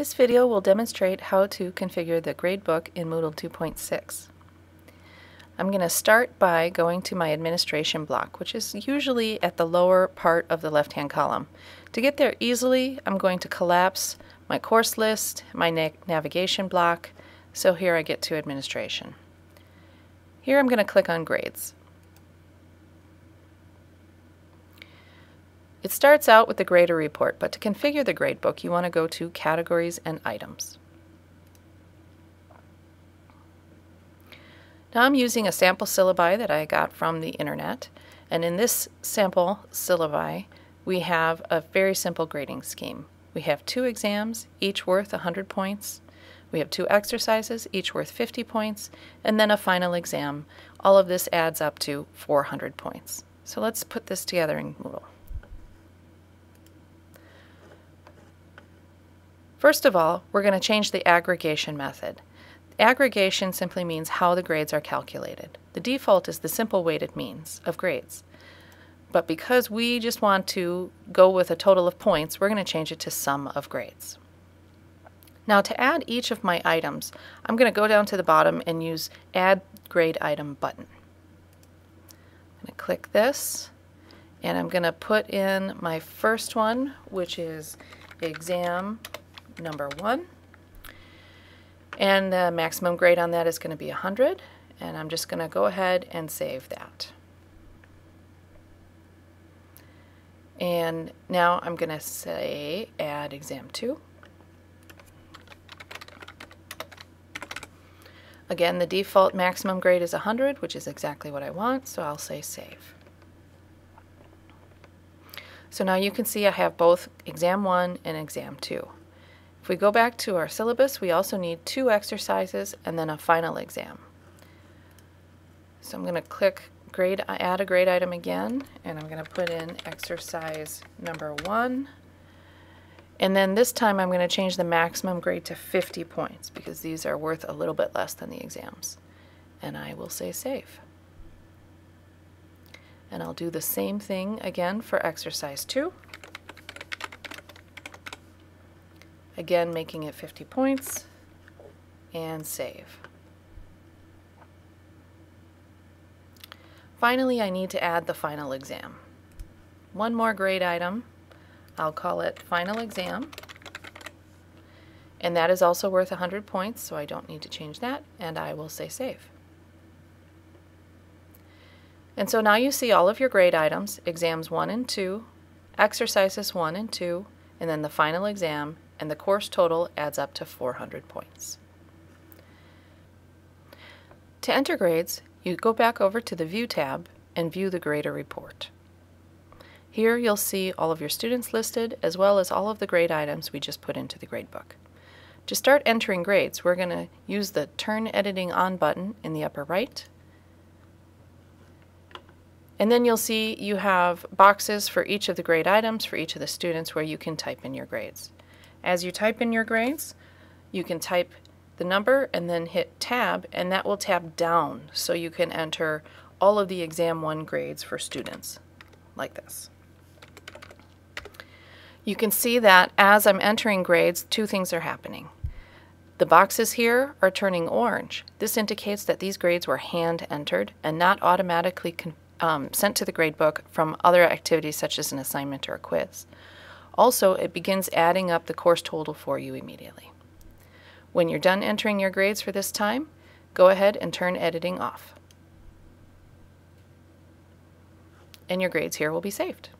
This video will demonstrate how to configure the gradebook in Moodle 2.6. I'm going to start by going to my administration block, which is usually at the lower part of the left-hand column. To get there easily, I'm going to collapse my course list, my na navigation block, so here I get to administration. Here I'm going to click on grades. It starts out with the grader report, but to configure the gradebook, you want to go to Categories and Items. Now I'm using a sample syllabi that I got from the internet, and in this sample syllabi, we have a very simple grading scheme. We have two exams, each worth 100 points. We have two exercises, each worth 50 points, and then a final exam. All of this adds up to 400 points. So let's put this together in Moodle. First of all, we're going to change the aggregation method. Aggregation simply means how the grades are calculated. The default is the simple weighted means of grades. But because we just want to go with a total of points, we're going to change it to sum of grades. Now to add each of my items, I'm going to go down to the bottom and use Add Grade Item button. I'm going to click this, and I'm going to put in my first one, which is exam number one. And the maximum grade on that is going to be 100. And I'm just going to go ahead and save that. And now I'm going to say add exam 2. Again, the default maximum grade is 100, which is exactly what I want, so I'll say save. So now you can see I have both exam 1 and exam 2. We go back to our syllabus, we also need two exercises and then a final exam. So I'm going to click grade, add a grade item again, and I'm going to put in exercise number one. And then this time I'm going to change the maximum grade to 50 points because these are worth a little bit less than the exams. And I will say save. And I'll do the same thing again for exercise two. Again, making it 50 points and save. Finally, I need to add the final exam. One more grade item. I'll call it final exam. And that is also worth 100 points, so I don't need to change that, and I will say save. And so now you see all of your grade items, exams 1 and 2, exercises 1 and 2, and then the final exam and the course total adds up to 400 points. To enter grades, you go back over to the View tab and view the grader report. Here you'll see all of your students listed as well as all of the grade items we just put into the gradebook. To start entering grades, we're going to use the Turn Editing On button in the upper right. And then you'll see you have boxes for each of the grade items for each of the students where you can type in your grades. As you type in your grades, you can type the number and then hit tab and that will tab down so you can enter all of the exam 1 grades for students like this. You can see that as I'm entering grades, two things are happening. The boxes here are turning orange. This indicates that these grades were hand entered and not automatically um, sent to the gradebook from other activities such as an assignment or a quiz. Also, it begins adding up the course total for you immediately. When you're done entering your grades for this time, go ahead and turn editing off. And your grades here will be saved.